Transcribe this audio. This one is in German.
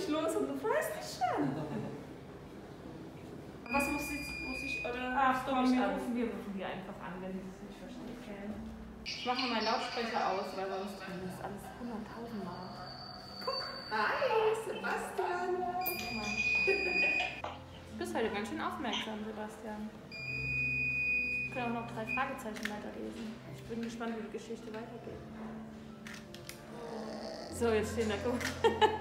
nicht los und du freust nicht schon. Was muss ich, muss ich oder Ach, komm, wir, rufen, wir rufen die einfach an, wenn sie es nicht verstehen. Okay. Ich mache mal meinen Lautsprecher aus, weil sonst können das alles hunderttausendmal. Guck. Hi, Sebastian. Du bist heute ganz schön aufmerksam, Sebastian. Ich kann auch noch drei Fragezeichen weiterlesen. Ich bin gespannt, wie die Geschichte weitergeht. So, jetzt stehen da, guck.